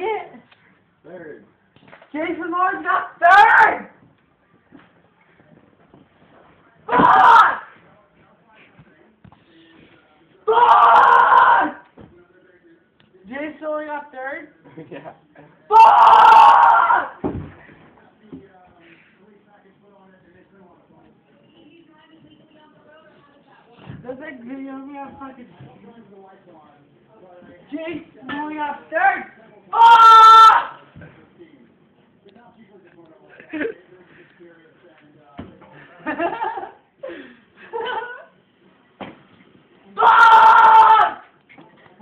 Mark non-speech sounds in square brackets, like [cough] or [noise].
it? Third. Jason Lawrence got third! Fuck! Fuck! Jason only got third? [laughs] yeah. Fuck! That's like video me on fucking. Jason only got third! [laughs] experience and uh,